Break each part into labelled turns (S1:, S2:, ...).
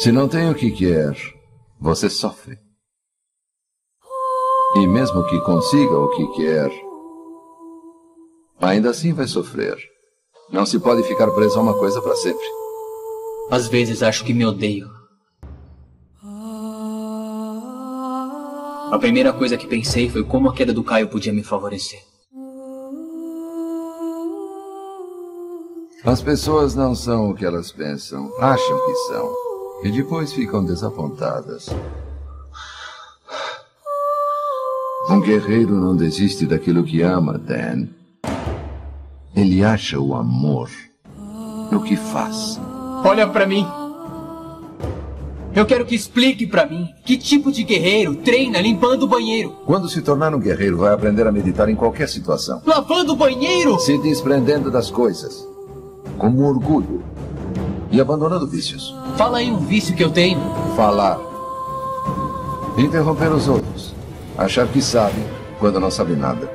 S1: Se não tem o que quer, você sofre. E mesmo que consiga o que quer, ainda assim vai sofrer. Não se pode ficar preso a uma coisa para sempre.
S2: Às vezes acho que me odeio. A primeira coisa que pensei foi como a queda do Caio podia me favorecer.
S1: As pessoas não são o que elas pensam, acham que são. E depois ficam desapontadas. Um guerreiro não desiste daquilo que ama, Dan. Ele acha o amor no que faz.
S2: Olha para mim. Eu quero que explique para mim que tipo de guerreiro treina limpando o banheiro.
S1: Quando se tornar um guerreiro, vai aprender a meditar em qualquer situação.
S2: Lavando o banheiro?
S1: Se desprendendo das coisas. Como orgulho. E abandonando vícios.
S2: Fala aí um vício que eu tenho.
S1: Falar. Interromper os outros. Achar que sabe quando não sabe nada.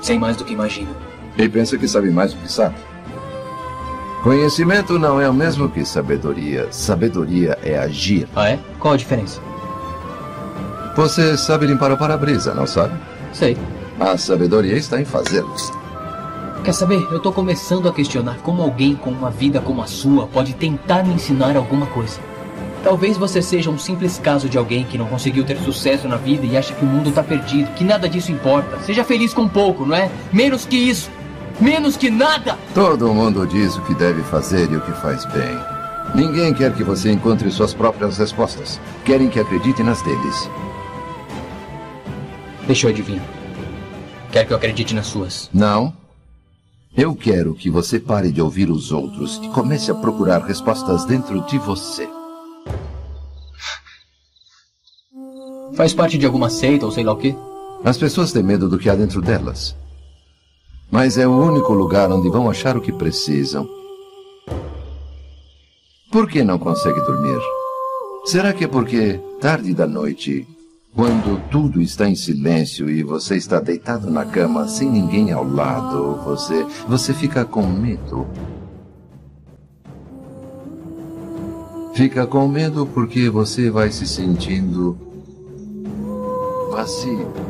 S2: Sei mais do que imagino.
S1: E pensa que sabe mais do que sabe. Conhecimento não é o mesmo que sabedoria. Sabedoria é agir.
S2: Ah, é? Qual a diferença?
S1: Você sabe limpar o para-brisa, não sabe?
S2: Sei.
S1: A sabedoria está em fazê-lo.
S2: Quer saber? Eu tô começando a questionar como alguém com uma vida como a sua pode tentar me ensinar alguma coisa. Talvez você seja um simples caso de alguém que não conseguiu ter sucesso na vida e acha que o mundo tá perdido, que nada disso importa. Seja feliz com pouco, não é? Menos que isso. Menos que nada!
S1: Todo mundo diz o que deve fazer e o que faz bem. Ninguém quer que você encontre suas próprias respostas. Querem que acredite nas deles.
S2: Deixa eu adivinhar. Quer que eu acredite nas suas?
S1: Não. Eu quero que você pare de ouvir os outros e comece a procurar respostas dentro de você.
S2: Faz parte de alguma seita ou sei lá o quê?
S1: As pessoas têm medo do que há dentro delas. Mas é o único lugar onde vão achar o que precisam. Por que não consegue dormir? Será que é porque tarde da noite, quando tudo está em silêncio e você está deitado na cama sem ninguém ao lado, você você fica com medo? Fica com medo porque você vai se sentindo vazio.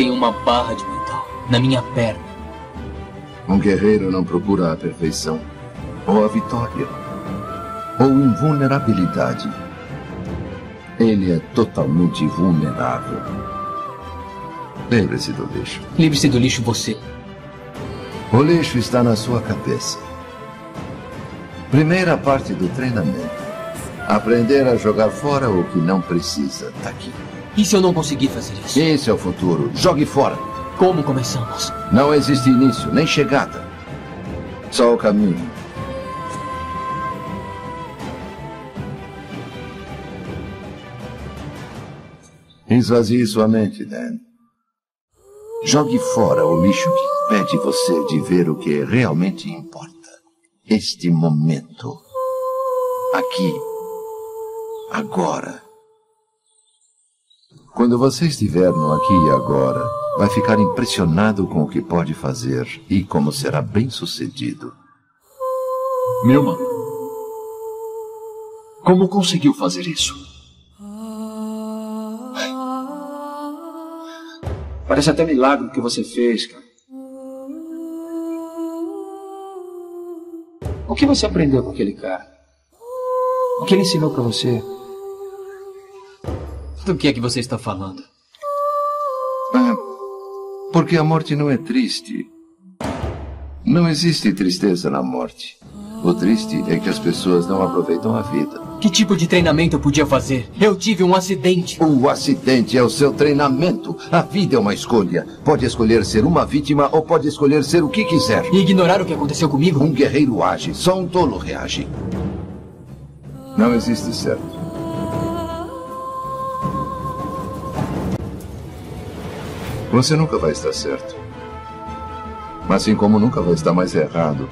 S2: Tem uma barra de metal na minha perna.
S1: Um guerreiro não procura a perfeição, ou a vitória, ou invulnerabilidade. Ele é totalmente vulnerável. Lembre-se do lixo.
S2: Livre-se do lixo você.
S1: O lixo está na sua cabeça. Primeira parte do treinamento. Aprender a jogar fora o que não precisa. Está aqui.
S2: E se eu não conseguir fazer isso?
S1: Esse é o futuro. Jogue fora.
S2: Como começamos?
S1: Não existe início, nem chegada. Só o caminho. Esvazie sua mente, Dan. Jogue fora o lixo que impede você de ver o que realmente importa. Este momento. Aqui. Agora. Quando você estiver no aqui e agora, vai ficar impressionado com o que pode fazer e como será bem sucedido.
S3: Milman, como conseguiu fazer isso? Parece até milagre o que você fez, cara. O que você aprendeu com aquele cara? O que ele ensinou para você?
S2: Do que é que você está falando?
S1: Ah, porque a morte não é triste. Não existe tristeza na morte. O triste é que as pessoas não aproveitam a vida.
S2: Que tipo de treinamento eu podia fazer? Eu tive um acidente.
S1: O acidente é o seu treinamento. A vida é uma escolha. Pode escolher ser uma vítima ou pode escolher ser o que quiser.
S2: E ignorar o que aconteceu comigo?
S1: Um guerreiro age, só um tolo reage. Não existe certo. Você nunca vai estar certo. Mas assim como nunca vai estar mais errado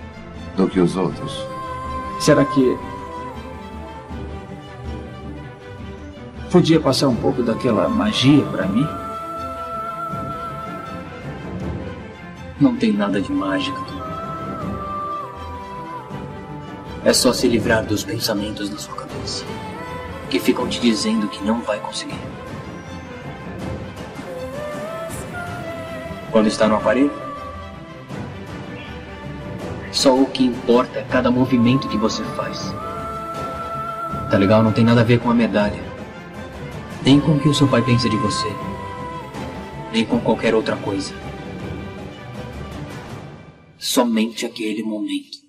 S1: do que os outros.
S3: Será que podia passar um pouco daquela magia para mim?
S2: Não tem nada de mágico. É só se livrar dos pensamentos na sua cabeça que ficam te dizendo que não vai conseguir. Quando está no aparelho, só o que importa é cada movimento que você faz. Tá legal? Não tem nada a ver com a medalha. Nem com o que o seu pai pensa de você. Nem com qualquer outra coisa somente aquele momento.